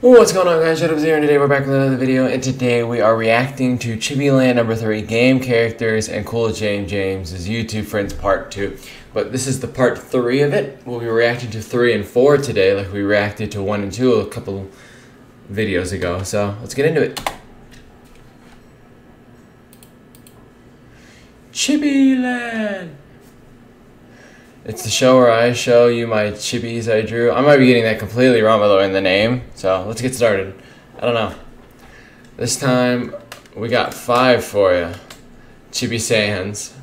What's going on guys, Shadows here, and today we're back with another video, and today we are reacting to Chibi-Land number 3, Game Characters and Cool James James's YouTube Friends Part 2. But this is the Part 3 of it. We'll be reacting to 3 and 4 today, like we reacted to 1 and 2 a couple videos ago. So, let's get into it. Chibi-Land! It's the show where I show you my chibis I drew. I might be getting that completely wrong, by the way, in the name. So let's get started. I don't know. This time, we got five for you. Chibi Sands.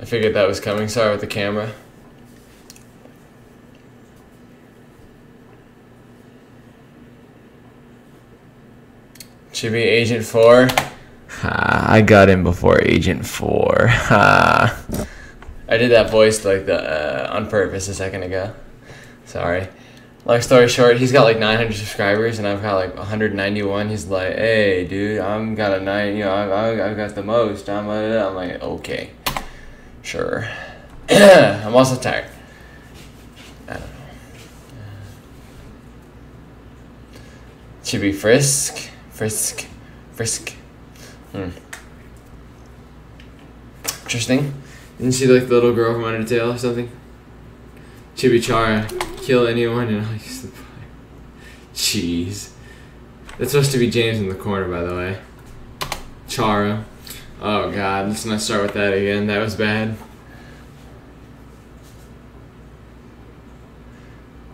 I figured that was coming. Sorry with the camera. Chibi Agent 4. Ha, I got him before Agent 4. Ha. I did that voice like the uh, on purpose a second ago. Sorry. Long story short, he's got like 900 subscribers and I've got like 191. He's like, "Hey, dude, I'm got a nine. You know, I've, I've got the most." I'm, I'm like, "Okay, sure." I'm also tired. I don't know. Should be frisk, frisk, frisk. Hmm. Interesting. Didn't see like the little girl from Undertale or something? Chibichara, kill anyone and I'll use the fire. Jeez. That's supposed to be James in the corner, by the way. Chara. Oh god, let's not start with that again. That was bad.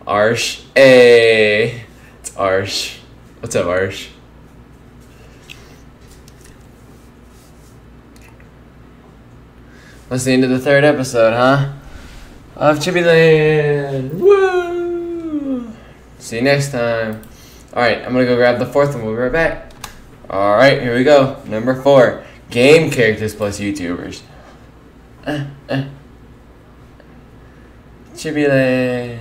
Arsh. Hey! It's Arsh. What's up, Arsh? That's the end of the third episode, huh? Of Chibi-Land! Woo! See you next time. Alright, I'm gonna go grab the fourth one. We'll be right back. Alright, here we go. Number four. Game characters plus YouTubers. Uh, uh. Chibi-Land.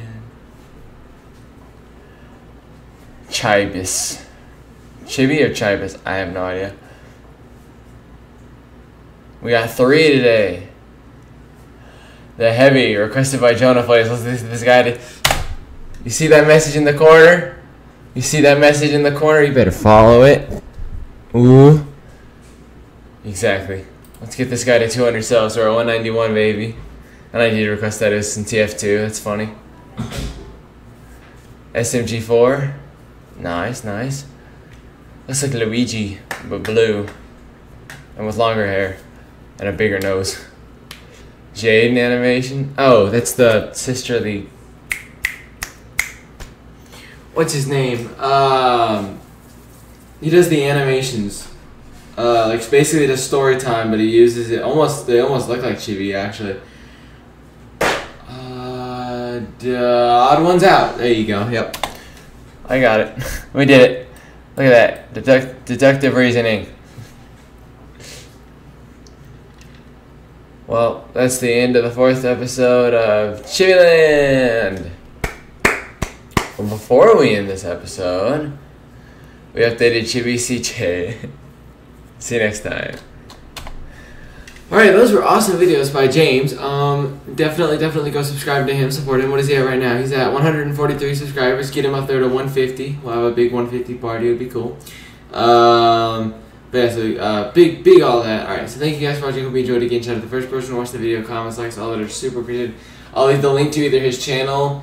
Chibis. Chibi or Chibis? I have no idea. We got three today. The heavy requested by Jonah plays. Listen this guy. To, you see that message in the corner? You see that message in the corner? You better follow it. Ooh. Exactly. Let's get this guy to 200 subs or 191, baby. And I to request that is in TF2. That's funny. SMG4. Nice, nice. Looks like Luigi, but blue. And with longer hair. And a bigger nose. Jaiden animation. Oh, that's the sister of the. What's his name? Um, he does the animations. Uh, like basically the story time, but he uses it almost. They almost look like chibi actually. Uh, odd one's out. There you go. Yep, I got it. we did it. Look at that Deduct deductive reasoning. Well, that's the end of the fourth episode of Chibi-Land. Well, before we end this episode, we updated Chibi CJ. See you next time. Alright, those were awesome videos by James. Um, definitely, definitely go subscribe to him, support him. What is he at right now? He's at 143 subscribers. Get him up there to 150. We'll have a big 150 party. It would be cool. Um, but yeah, so uh, big, big all that. Alright, so thank you guys for watching. Hope you enjoyed. Again, shout out the first person to watch the video, comments, likes, all that are super appreciated. I'll leave the link to either his channel,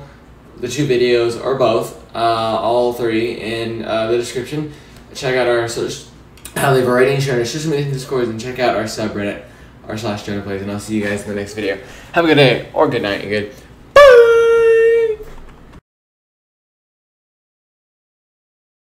the two videos, or both, uh, all three, in uh, the description. Check out our social, I'll leave a rating, share our social media discords, and check out our subreddit, r slash Jonah Plays, and I'll see you guys in the next video. Have a good day, or good night, you're good.